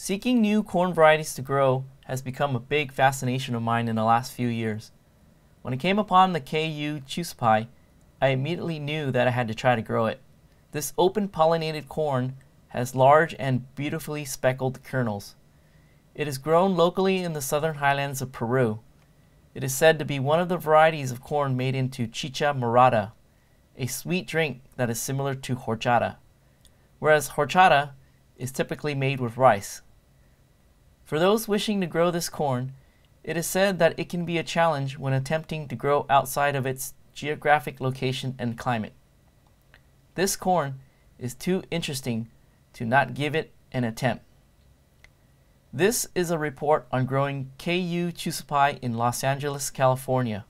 Seeking new corn varieties to grow has become a big fascination of mine in the last few years. When I came upon the K'uyu Chuspi, I immediately knew that I had to try to grow it. This open pollinated corn has large and beautifully speckled kernels. It is grown locally in the southern highlands of Peru. It is said to be one of the varieties of corn made into chicha morada, a sweet drink that is similar to horchata, whereas horchata is typically made with rice. For those wishing to grow this corn, it is said that it can be a challenge when attempting to grow outside of its geographic location and climate. This corn is too interesting to not give it an attempt. This is a report on growing K'uyu Chuspi in Los Angeles, California.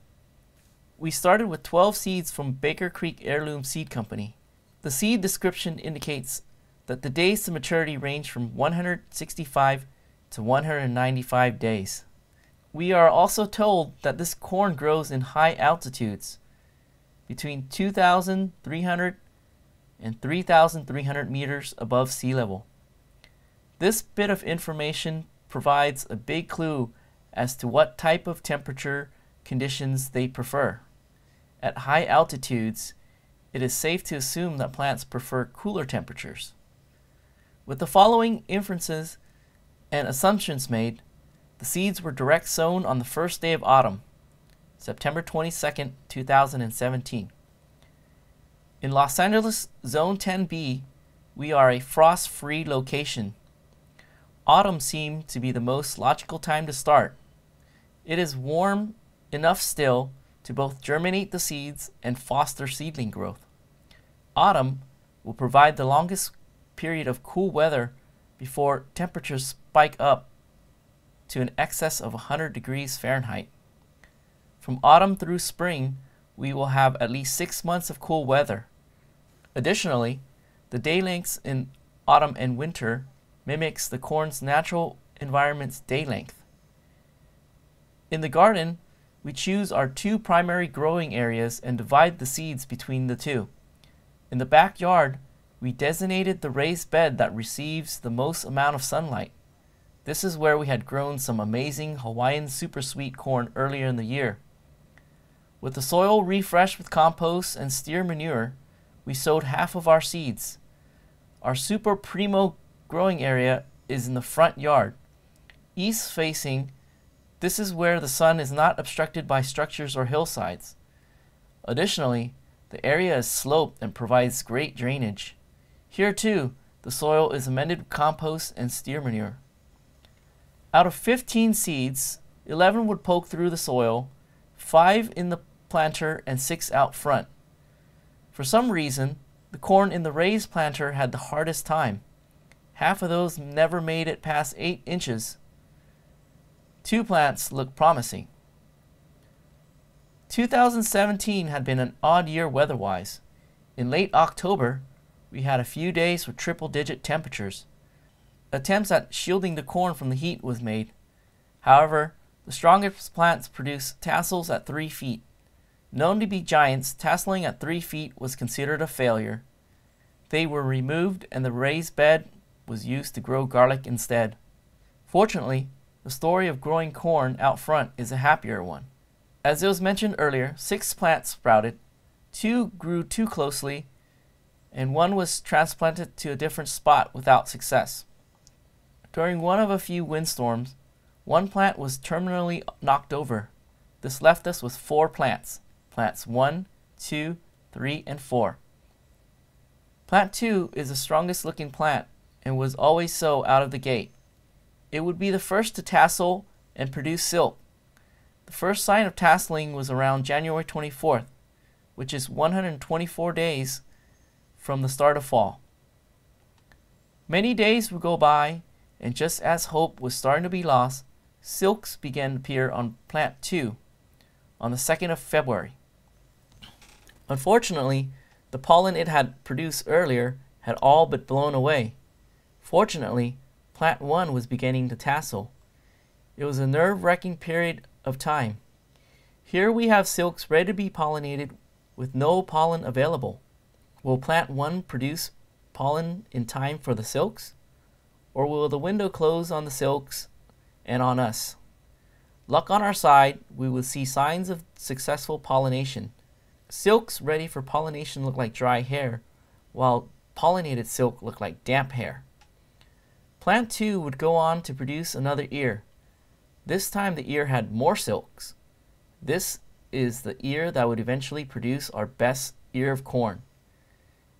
We started with 12 seeds from Baker Creek Heirloom Seed Company. The seed description indicates that the days to maturity range from 165 to 195 days. We are also told that this corn grows in high altitudes, between 2,300 and 3,300 meters above sea level. This bit of information provides a big clue as to what type of temperature conditions they prefer. At high altitudes, it is safe to assume that plants prefer cooler temperatures. With the following inferences and assumptions made, the seeds were direct sown on the first day of autumn, September 22, 2017. In Los Angeles Zone 10B, we are a frost-free location. Autumn seemed to be the most logical time to start. It is warm enough still to both germinate the seeds and foster seedling growth. Autumn will provide the longest period of cool weather before temperatures spike up to an excess of 100 degrees Fahrenheit. From autumn through spring, we will have at least six months of cool weather. Additionally, the day lengths in autumn and winter mimics the corn's natural environment's day length. In the garden, we choose our two primary growing areas and divide the seeds between the two. In the backyard, we designated the raised bed that receives the most amount of sunlight. This is where we had grown some amazing Hawaiian super sweet corn earlier in the year. With the soil refreshed with compost and steer manure, we sowed half of our seeds. Our super primo growing area is in the front yard. East facing, this is where the sun is not obstructed by structures or hillsides. Additionally, the area is sloped and provides great drainage. Here too, the soil is amended with compost and steer manure. Out of 15 seeds, 11 would poke through the soil, 5 in the planter, and 6 out front. For some reason, the corn in the raised planter had the hardest time. Half of those never made it past 8 inches. Two plants looked promising. 2017 had been an odd year weather-wise. In late October, we had a few days with triple-digit temperatures. Attempts at shielding the corn from the heat was made. However, the strongest plants produce tassels at 3 feet. Known to be giants, tasseling at 3 feet was considered a failure. They were removed and the raised bed was used to grow garlic instead. Fortunately, the story of growing corn out front is a happier one. As it was mentioned earlier, six plants sprouted, two grew too closely, and one was transplanted to a different spot without success. During one of a few windstorms, one plant was terminally knocked over. This left us with four plants, plants 1, 2, 3, and 4. Plant 2 is the strongest looking plant and was always so out of the gate. It would be the first to tassel and produce silk. The first sign of tasseling was around January 24th, which is 124 days from the start of fall. Many days would go by, and just as hope was starting to be lost, silks began to appear on plant 2 on the 2nd of February. Unfortunately, the pollen it had produced earlier had all but blown away. Fortunately, plant 1 was beginning to tassel. It was a nerve-wracking period of time. Here we have silks ready to be pollinated with no pollen available. Will plant 1 produce pollen in time for the silks? Or will the window close on the silks and on us? Luck on our side, we will see signs of successful pollination. Silks ready for pollination look like dry hair, while pollinated silk look like damp hair. Plant 2 would go on to produce another ear. This time the ear had more silks. This is the ear that would eventually produce our best ear of corn.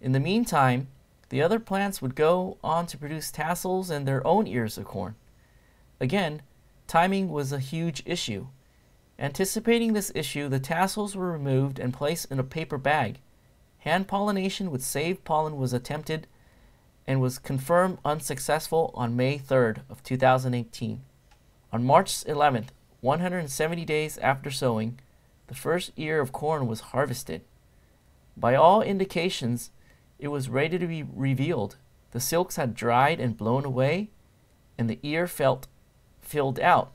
In the meantime, the other plants would go on to produce tassels and their own ears of corn. Again, timing was a huge issue. Anticipating this issue, the tassels were removed and placed in a paper bag. Hand pollination with saved pollen was attempted and was confirmed unsuccessful on May 3rd of 2018. On March 11th, 170 days after sowing, the first ear of corn was harvested. By all indications, it was ready to be revealed. The silks had dried and blown away, and the ear felt filled out.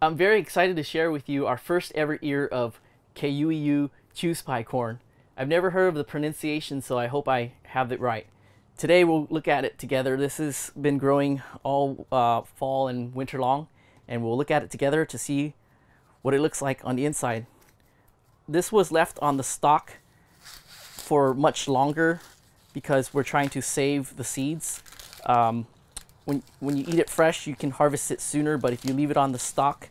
I'm very excited to share with you our first ever ear of KUEU Choose Pie corn. I've never heard of the pronunciation, so I hope I have it right. Today we'll look at it together. This has been growing all uh, fall and winter long, and we'll look at it together to see what it looks like on the inside. This was left on the stalk for much longer because we're trying to save the seeds. Um, when, when you eat it fresh, you can harvest it sooner, but if you leave it on the stalk,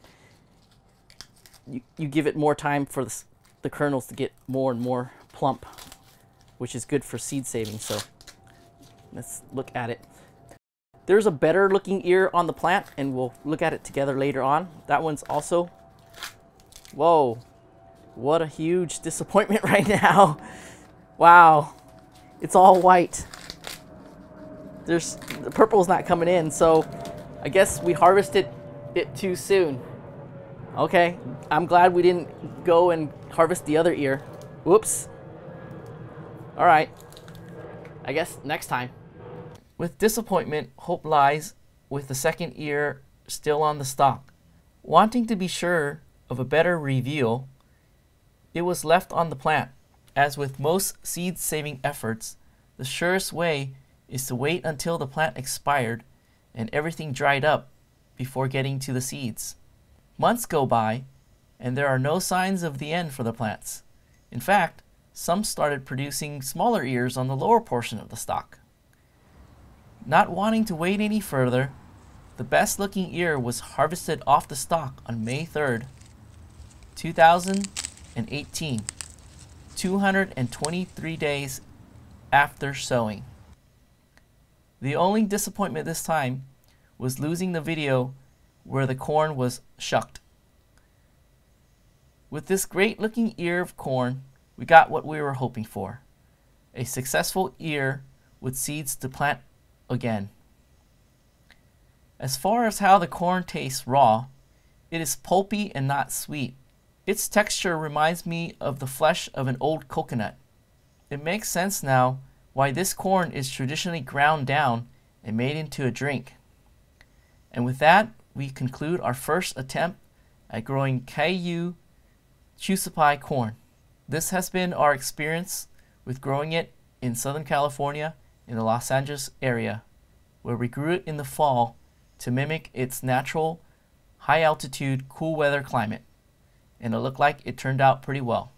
you, you give it more time for the, the kernels to get more and more plump, which is good for seed saving. So let's look at it. There's a better looking ear on the plant, and we'll look at it together later on. That one's also, whoa, what a huge disappointment right now. Wow, it's all white there's the purple's not coming in, so I guess we harvested it too soon. Okay, I'm glad we didn't go and harvest the other ear. Whoops. All right. I guess next time. With disappointment, hope lies with the second ear still on the stalk. Wanting to be sure of a better reveal, it was left on the plant. As with most seed saving efforts, the surest way is to wait until the plant expired and everything dried up before getting to the seeds. Months go by, and there are no signs of the end for the plants. In fact, some started producing smaller ears on the lower portion of the stalk. Not wanting to wait any further, the best looking ear was harvested off the stalk on May 3rd, 2018, 223 days after sowing. The only disappointment this time was losing the video where the corn was shucked. With this great looking ear of corn, we got what we were hoping for. A successful ear with seeds to plant again. As far as how the corn tastes raw, it is pulpy and not sweet. Its texture reminds me of the flesh of an old coconut. It makes sense now why this corn is traditionally ground down and made into a drink. And with that, we conclude our first attempt at growing K'uyu Chuspi corn. This has been our experience with growing it in Southern California in the Los Angeles area, where we grew it in the fall to mimic its natural high altitude, cool weather climate. And it looked like it turned out pretty well.